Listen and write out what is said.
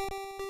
you